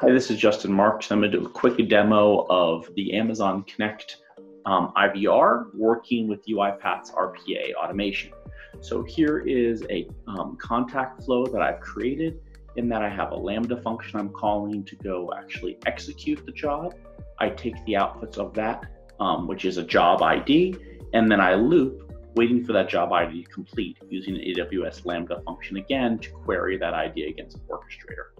Hi, this is Justin Marks. I'm going to do a quick demo of the Amazon Connect um, IVR working with UiPath's RPA automation. So here is a um, contact flow that I've created in that I have a Lambda function I'm calling to go actually execute the job. I take the outputs of that, um, which is a job ID, and then I loop waiting for that job ID to complete using an AWS Lambda function again to query that ID against the Orchestrator.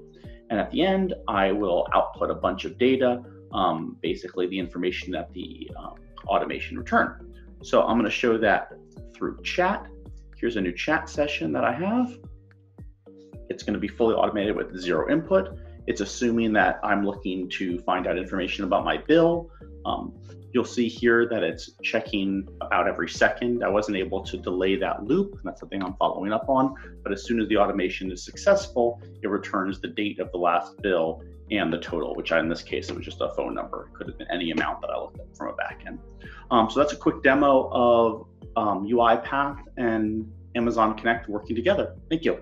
And at the end, I will output a bunch of data, um, basically the information that the um, automation returned. So I'm going to show that through chat. Here's a new chat session that I have. It's going to be fully automated with zero input. It's assuming that I'm looking to find out information about my bill. Um, You'll see here that it's checking about every second. I wasn't able to delay that loop, and that's something I'm following up on. But as soon as the automation is successful, it returns the date of the last bill and the total, which I, in this case, it was just a phone number. It could have been any amount that I looked at from a backend. Um, so that's a quick demo of um, UiPath and Amazon Connect working together. Thank you.